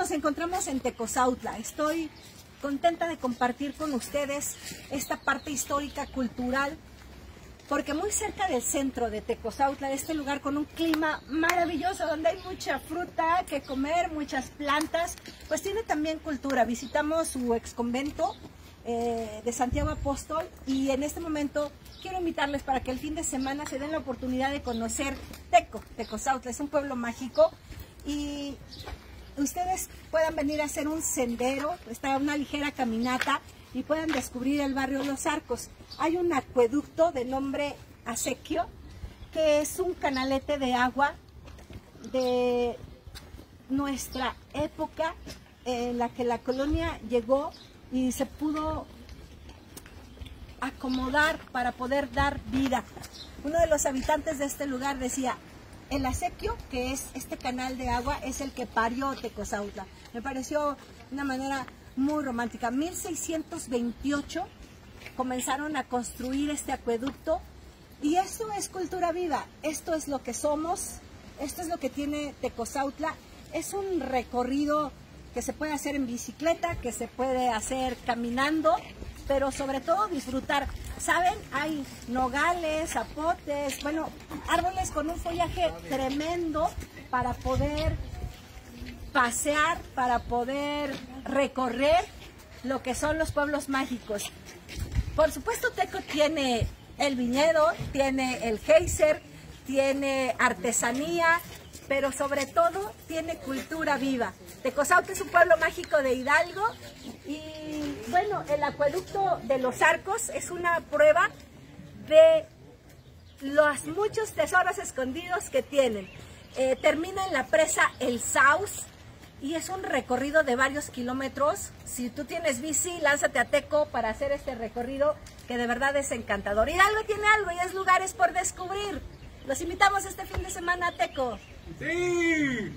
nos encontramos en Tecozautla. Estoy contenta de compartir con ustedes esta parte histórica, cultural, porque muy cerca del centro de Tecozautla, este lugar con un clima maravilloso, donde hay mucha fruta que comer, muchas plantas, pues tiene también cultura. Visitamos su ex convento eh, de Santiago Apóstol y en este momento quiero invitarles para que el fin de semana se den la oportunidad de conocer Teco, Tecozautla, es un pueblo mágico y ustedes puedan venir a hacer un sendero, está una ligera caminata y puedan descubrir el barrio Los Arcos. Hay un acueducto de nombre Acequio, que es un canalete de agua de nuestra época en la que la colonia llegó y se pudo acomodar para poder dar vida. Uno de los habitantes de este lugar decía, el acequio, que es este canal de agua, es el que parió Tecozautla. Me pareció una manera muy romántica. 1628 comenzaron a construir este acueducto y esto es cultura viva, esto es lo que somos, esto es lo que tiene Tecozautla. Es un recorrido que se puede hacer en bicicleta, que se puede hacer caminando, pero sobre todo disfrutar. ¿Saben? Hay nogales, zapotes, bueno, árboles con un follaje tremendo para poder pasear, para poder recorrer lo que son los pueblos mágicos. Por supuesto, Teco tiene el viñedo, tiene el geyser, tiene artesanía, pero sobre todo tiene cultura viva. Tecozaute es un pueblo mágico de Hidalgo y bueno, el acueducto de los arcos es una prueba de los muchos tesoros escondidos que tienen. Eh, termina en la presa El Saus y es un recorrido de varios kilómetros. Si tú tienes bici, lánzate a Teco para hacer este recorrido que de verdad es encantador. Hidalgo tiene algo y es lugares por descubrir. Los invitamos este fin de semana a Teco. Sí.